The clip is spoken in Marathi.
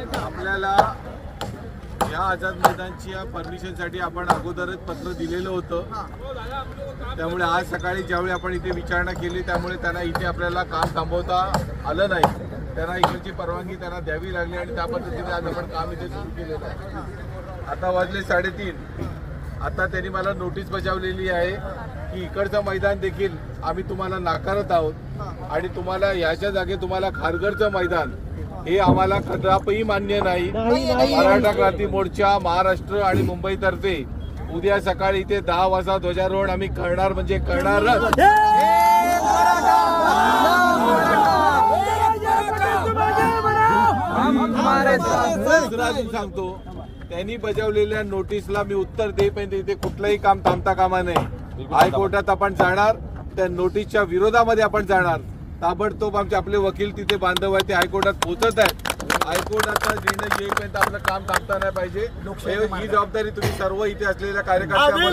आपल्याला या आझाद मैदानच्या परमिशनसाठी आपण अगोदरच पत्र दिलेलं होतं. त्यामुळे आज सकाळी ज्यावेळी आपण इथे विचारणा केली त्यामुळे त्यांना इथे आपल्याला काम थांबवता आलं नाही. त्यांना इकडची परवानगी त्यांना द्यावी लागली आणि त्या पद्धतीने आज आपण काम इथे सुरू केलेलं आहे. आता वाजले साडेतीन. आता त्यांनी मला नोटीस बजावलेली आहे की इकडचं मैदान देखील आम्ही तुम्हाला नाकारत आहोत आणि तुम्हाला याच्या जागे तुम्हाला खारघरचं मैदान हे आम्हाला कदापही मान्य नाही. मराठा क्रांती मोर्चा महाराष्ट्र आणि मुंबईतर्फे उद्या सकाळी इथे दहा वाजता ध्वजारोहण आम्ही करणार म्हणजे करणारच. सांगतो त्यांनी बजावलेल्या नोटीसला मी उत्तर देईपर्यंत इथे कुठलंही काम थांबता कामा नये. हायकोर्टात आपण जाणार त्या नोटीसच्या विरोधामध्ये आपण जाणार. ताबडतोब आमचे आपले वकील तिथे बांधव आहेत ते हायकोर्टात पोहोचत आहेत. हायकोर्टाचा निर्णय येईपर्यंत आपलं काम थांबता नाही पाहिजे हे- जबाबदारी तुम्ही सर्व इथे असलेल्या आधी